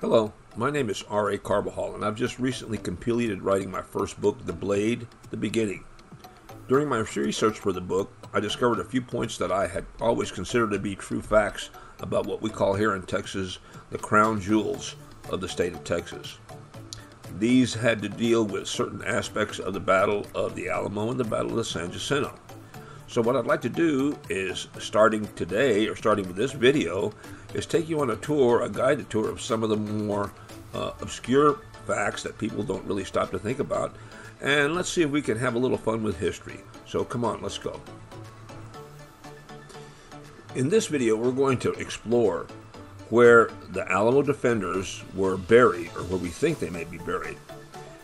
Hello, my name is R.A. Carbajal, and I've just recently completed writing my first book, The Blade, The Beginning. During my research for the book, I discovered a few points that I had always considered to be true facts about what we call here in Texas the crown jewels of the state of Texas. These had to deal with certain aspects of the Battle of the Alamo and the Battle of San Jacinto. So what I'd like to do is, starting today, or starting with this video, is take you on a tour, a guided tour of some of the more uh, obscure facts that people don't really stop to think about. And let's see if we can have a little fun with history. So come on, let's go. In this video, we're going to explore where the Alamo defenders were buried, or where we think they may be buried.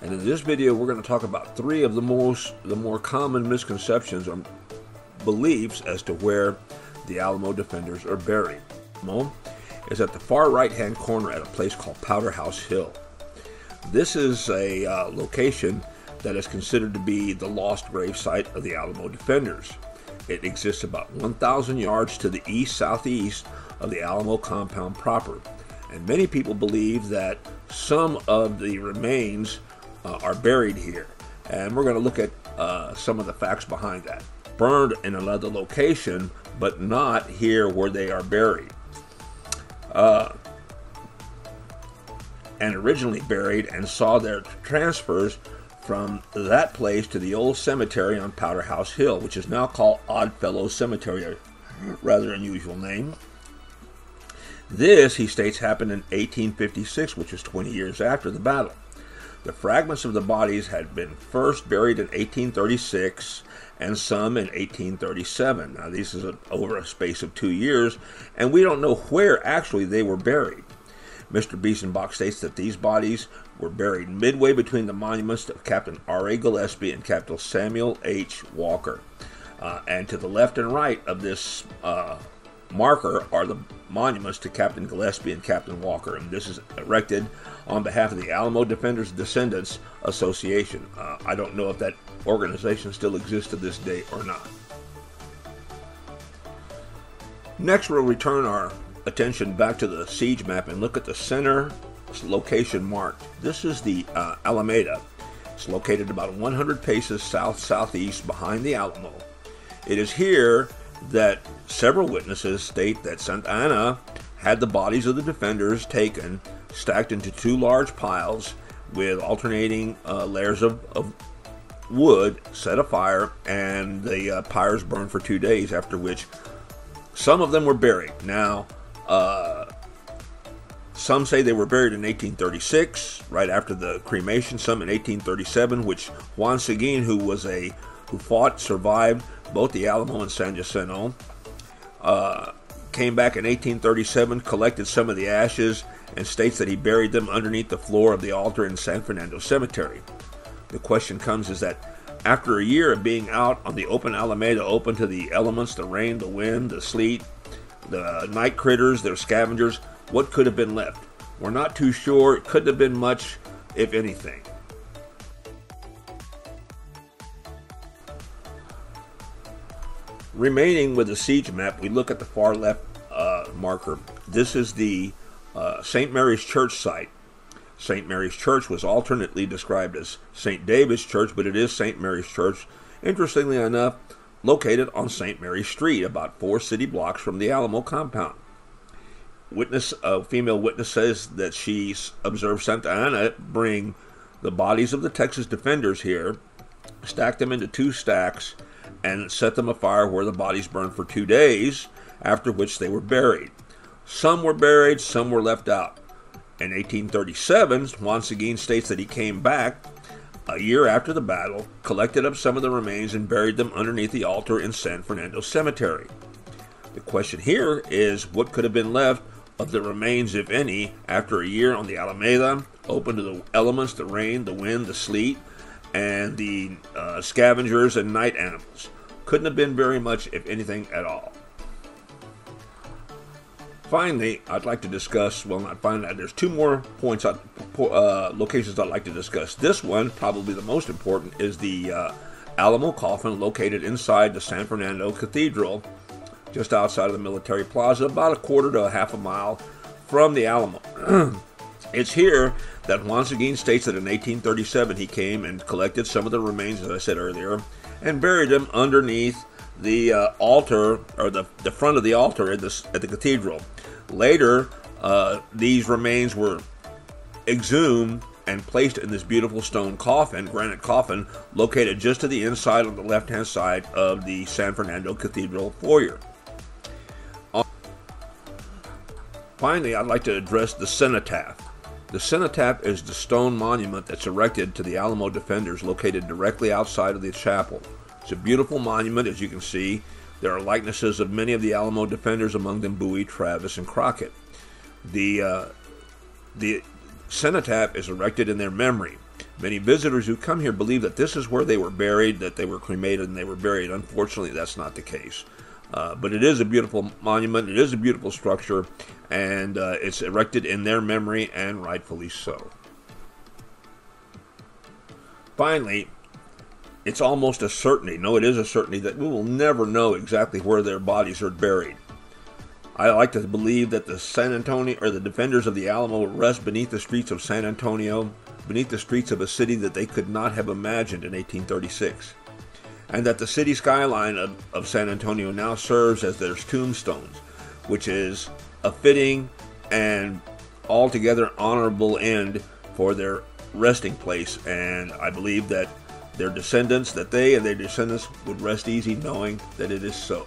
And in this video, we're going to talk about three of the most, the more common misconceptions or beliefs as to where the Alamo defenders are buried. Alamo is at the far right hand corner at a place called Powder House Hill. This is a uh, location that is considered to be the lost grave site of the Alamo defenders. It exists about 1,000 yards to the east southeast of the Alamo compound proper. And many people believe that some of the remains uh, are buried here. And we're going to look at uh, some of the facts behind that burned in another location, but not here where they are buried. Uh, and originally buried and saw their transfers from that place to the old cemetery on Powder House Hill, which is now called Oddfellow Cemetery, a rather unusual name. This, he states, happened in 1856, which was 20 years after the battle. The fragments of the bodies had been first buried in 1836 and some in 1837. Now, this is a, over a space of two years, and we don't know where actually they were buried. Mr. Biesenbach states that these bodies were buried midway between the monuments of Captain R.A. Gillespie and Captain Samuel H. Walker. Uh, and to the left and right of this uh, marker are the monuments to Captain Gillespie and Captain Walker, and this is erected on behalf of the Alamo Defenders Descendants Association. Uh, I don't know if that organization still exists to this day or not. Next, we'll return our attention back to the siege map and look at the center location marked. This is the uh, Alameda. It's located about 100 paces south southeast behind the Alamo. It is here that several witnesses state that Santa Anna had the bodies of the defenders taken, stacked into two large piles with alternating uh, layers of, of, wood, set afire, and the uh, pyres burned for two days, after which some of them were buried. Now, uh, some say they were buried in 1836, right after the cremation. Some in 1837, which Juan Seguin, who was a who fought, survived both the Alamo and San Jacinto, uh, came back in 1837, collected some of the ashes, and states that he buried them underneath the floor of the altar in San Fernando Cemetery. The question comes is that after a year of being out on the open Alameda, open to the elements, the rain, the wind, the sleet, the night critters, their scavengers, what could have been left? We're not too sure. It couldn't have been much, if anything. Remaining with the siege map, we look at the far left uh, marker. This is the uh, St. Mary's Church site. St. Mary's Church was alternately described as St. David's Church, but it is St. Mary's Church. Interestingly enough, located on St. Mary's Street, about four city blocks from the Alamo compound. Witness, a female witness says that she observed Santa Anna bring the bodies of the Texas defenders here, stack them into two stacks, and set them afire where the bodies burned for two days, after which they were buried. Some were buried, some were left out. In 1837, Juan Seguin states that he came back a year after the battle, collected up some of the remains, and buried them underneath the altar in San Fernando Cemetery. The question here is what could have been left of the remains, if any, after a year on the Alameda, open to the elements, the rain, the wind, the sleet, and the uh, scavengers and night animals. Couldn't have been very much, if anything at all. Finally, I'd like to discuss, well, not finally, there's two more points, uh, locations I'd like to discuss. This one, probably the most important, is the uh, Alamo coffin located inside the San Fernando Cathedral, just outside of the military plaza, about a quarter to a half a mile from the Alamo. It's here that Juan Seguin states that in 1837 he came and collected some of the remains, as I said earlier, and buried them underneath the uh, altar or the, the front of the altar at the, at the cathedral. Later, uh, these remains were exhumed and placed in this beautiful stone coffin, granite coffin, located just to the inside on the left hand side of the San Fernando Cathedral foyer. Finally, I'd like to address the cenotaph. The cenotaph is the stone monument that's erected to the Alamo defenders located directly outside of the chapel. It's a beautiful monument, as you can see. There are likenesses of many of the Alamo defenders, among them Bowie, Travis, and Crockett. The, uh, the cenotaph is erected in their memory. Many visitors who come here believe that this is where they were buried, that they were cremated and they were buried. Unfortunately, that's not the case. Uh, but it is a beautiful monument, it is a beautiful structure, and uh, it's erected in their memory, and rightfully so. Finally, it's almost a certainty, no, it is a certainty, that we will never know exactly where their bodies are buried. I like to believe that the San Antonio or the defenders of the Alamo rest beneath the streets of San Antonio, beneath the streets of a city that they could not have imagined in 1836, and that the city skyline of, of San Antonio now serves as their tombstones, which is a fitting and altogether honorable end for their resting place. And I believe that their descendants, that they and their descendants would rest easy knowing that it is so.